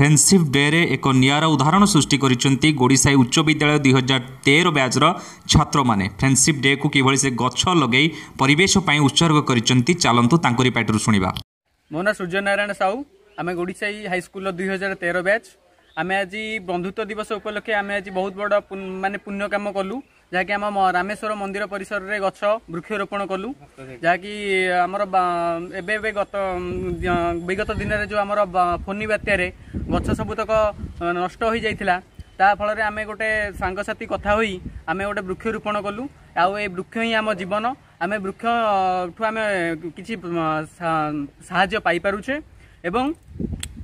Friendship ଡେରେ ଏକ ନିଆରା ଉଦାହରଣ ସୃଷ୍ଟି କରିଛନ୍ତି ଗୋଡ଼ିସାହି ଉଚ୍ଚ ବିଦ୍ୟାଳୟ ଦୁଇ ହଜାର ତେର ବ୍ୟାଚ୍ର ଛାତ୍ରମାନେ। ଫ୍ରେଣ୍ଡସିପ୍ ଡେକୁ କିଭଳି ସେ ଗଛ ଲଗାଇ ପରିବେଶ ପାଇଁ ଉତ୍ସର୍ଗ କରିଛନ୍ତି ଚାଲନ୍ତୁ ତାଙ୍କରି ପାଟିରୁ ଶୁଣିବା। ମୋ ନାଁ ସୂର୍ଯ୍ୟନାରାୟଣ ସାହୁ। ଆମେ ଗୁଡ଼ିସାହି ହାଇସ୍କୁଲର ଦୁଇ ହଜାର ତେର ବ୍ୟାଚ୍। ଆମେ ଆଜି ବନ୍ଧୁତ୍ୱ ଦିବସ ଉପଲକ୍ଷେ ଆମେ ଆଜି ବହୁତ ବଡ଼ ପୁନ୍- ମାନେ ପୁଣ୍ୟ କାମ କଲୁ। ଯାହାକି ଆମ ମ- ରାମେଶ୍ୱର ମନ୍ଦିର ପରିସରରେ ଗଛ ବୃକ୍ଷରୋପଣ କଲୁ। ଯାହାକି ଆମର ବା- ଏବେ ଏବେ ଗତ ଉମ୍, ଦ- ବିଗତ ଦିନରେ ଯେଉଁ ଆମର ବା- ଫୋନି ବାତ୍ୟାରେ ଗଛ ସବୁତକ ଅ, ନଷ୍ଟ ହୋଇଯାଇଥିଲା ତା ଫଳରେ ଆମେ ଗୋଟେ ସାଙ୍ଗସାଥି କଥା ହୋଇ ଆମେ ଗୋଟେ ବୃକ୍ଷରୋପଣ କଲୁ। ଆଉ ଏ ବୃକ୍ଷ ହିଁ ଆମ ଜୀବନ। ଆମେ ବୃକ୍ଷଠୁ ଆମେ କିଛି ଅ, ସା- ସାହାଯ୍ୟ ପାଇପାରୁଛେ। ଏବଂ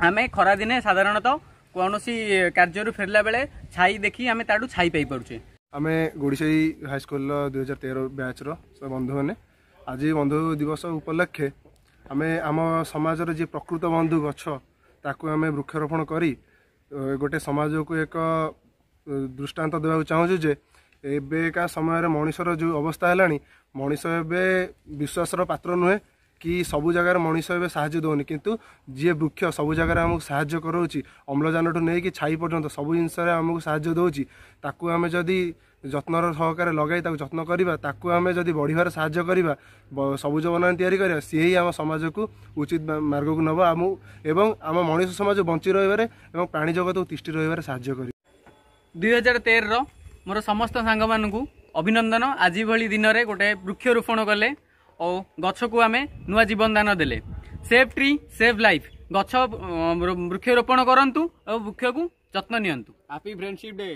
ଆମେ ଖରାଦିନେ ସାଧାରଣତଃ କୌଣସି କାର୍ଯ୍ୟରୁ ଫେରିଲା ବେଳେ ଛାଇ ଦେଖି ଆମେ ତାଠୁ ଛାଇ ପାଇପାରୁଛେ। ଆମେ ଗୁଡ଼ିସାହି ହାଇସ୍କୁଲର ଦୁଇ ହଜାର ତେର ବ୍ୟାଚ୍ର ବନ୍ଧୁମାନେ। ଆଜି ବନ୍ଧୁ ଦିବସ ଉପଲକ୍ଷେ ଆମେ ଆମ ସମାଜର ଯିଏ ପ୍ରକୃତ ବନ୍ଧୁ ଗଛ ତାକୁ ଆମେ ବୃକ୍ଷରୋପଣ କରି ଗୋଟେ ସମାଜକୁ ଏକ ଦୃଷ୍ଟାନ୍ତ ଦେବାକୁ ଚାହୁଁଛୁ ଯେ ଏବେକା ସମୟରେ ମଣିଷର ଯେଉଁ ଅବସ୍ଥା ହେଲାଣି ମଣିଷ ଏବେ ବିଶ୍ୱାସର ପାତ୍ର ନୁହେଁ କି ସବୁ ଜାଗାରେ ମଣିଷ ଏବେ ସାହାଯ୍ୟ ଦେଉନି। କିନ୍ତୁ ଯିଏ ବୃକ୍ଷ ସବୁ ଜାଗାରେ ଆମକୁ ସାହାଯ୍ୟ କରାଉଛି ଅମ୍ଳଜାନଠୁ ନେଇକି ଛାଇ ପର୍ଯ୍ୟନ୍ତ ସବୁ ଜିନିଷରେ ଆମକୁ ସାହାଯ୍ୟ ଦେଉଛି ତାକୁ ଆମେ ଯଦି ଯତ୍ନର ସହକାରେ ଲଗାଇ ତାକୁ ଯତ୍ନ କରିବା ତାକୁ ଆମେ ଯଦି ବଢ଼ିବାରେ ସାହାଯ୍ୟ କରିବା ସବୁଜ ବନାନ ତିଆରି କରିବା ସିଏ ହିଁ ଆମ ସମାଜକୁ ଉଚିତ ମାର୍ଗକୁ ନେବ। ଆମ ଏବଂ ଆମ ମଣିଷ ସମାଜ ବଞ୍ଚି ରହିବାରେ ଏବଂ ପ୍ରାଣୀ ଜଗତକୁ ତିଷ୍ଠି ରହିବାରେ ସାହାଯ୍ୟ କରିବ। ଦୁଇ ହଜାର ତେରର ମୋର ସମସ୍ତ ସାଙ୍ଗମାନଙ୍କୁ ଅଭିନନ୍ଦନ। ଆଜି ଭଳି ଦିନରେ ଗୋଟେ ବୃକ୍ଷରୋପଣ କଲେ ଓ ଗଛକୁ ଆମେ ନୂଆ ଜୀବନ ଦାନ ଦେଲେ। ସେଭ୍ ଟ୍ରି ସେଭ୍ ଲାଇଫ୍ ଗଛ ବୃକ୍ଷରୋପଣ କରନ୍ତୁ ଆଉ ବୃକ୍ଷକୁ ଯତ୍ନ ନିଅନ୍ତୁ। Happy friendship day